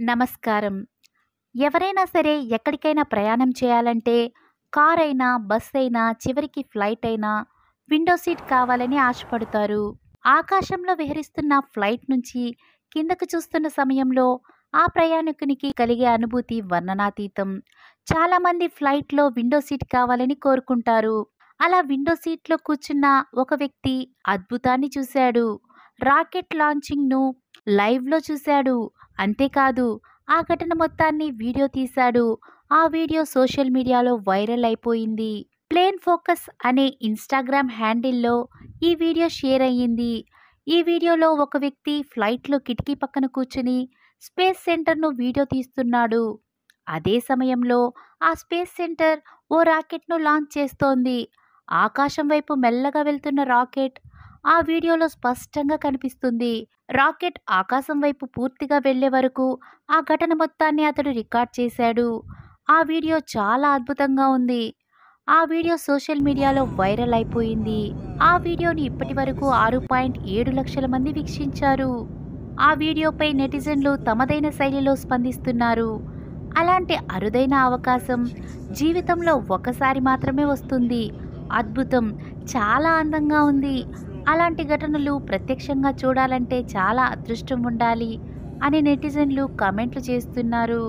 నమస్కారం. ఎవరైనా సరే ఎక్కడికైనా ప్రయాణం చేయాలంటే కార్ అయినా బస్ అయినా చివరికి ఫ్లైట్ అయినా విండో సీట్ కావాలని ఆశపడతారు. ఆకాశంలో విహరిస్తున్న ఫ్లైట్ నుంచి కిందకు చూస్తున్న సమయంలో ఆ ప్రయాణికునికి కలిగే అనుభూతి వర్ణనాతీతం. చాలామంది ఫ్లైట్లో విండో సీట్ కావాలని కోరుకుంటారు. అలా విండో సీట్లో కూర్చున్న ఒక వ్యక్తి అద్భుతాన్ని చూశాడు. రాకెట్ లాంచింగ్ను లైవ్లో చూశాడు. అంతేకాదు ఆ ఘటన మొత్తాన్ని వీడియో తీశాడు. ఆ వీడియో సోషల్ మీడియాలో వైరల్ అయిపోయింది. ప్లేన్ ఫోకస్ అనే ఇన్స్టాగ్రామ్ హ్యాండిల్లో ఈ వీడియో షేర్ అయ్యింది. ఈ వీడియోలో ఒక వ్యక్తి ఫ్లైట్లో కిటికీ పక్కన కూర్చుని స్పేస్ సెంటర్ను వీడియో తీస్తున్నాడు. అదే సమయంలో ఆ స్పేస్ సెంటర్ ఓ రాకెట్ను లాంచ్ చేస్తోంది. ఆకాశం వైపు మెల్లగా వెళ్తున్న రాకెట్ ఆ వీడియోలో స్పష్టంగా కనిపిస్తుంది. రాకెట్ ఆకాశం వైపు పూర్తిగా వెళ్ళే వరకు ఆ ఘటన మొత్తాన్ని అతడు రికార్డ్ చేశాడు. ఆ వీడియో చాలా అద్భుతంగా ఉంది. ఆ వీడియో సోషల్ మీడియాలో వైరల్ అయిపోయింది. ఆ వీడియోని ఇప్పటి వరకు ఆరు పాయింట్ ఏడు లక్షల మంది వీక్షించారు. ఆ వీడియోపై నెటిజన్లు తమదైన శైలిలో స్పందిస్తున్నారు. అలాంటి అరుదైన అవకాశం జీవితంలో ఒకసారి మాత్రమే వస్తుంది. అద్భుతం. చాలా అందంగా ఉంది. అలాంటి ఘటనలు ప్రత్యక్షంగా చూడాలంటే చాలా అదృష్టం ఉండాలి అని నెటిజన్లు కామెంట్లు చేస్తున్నారు.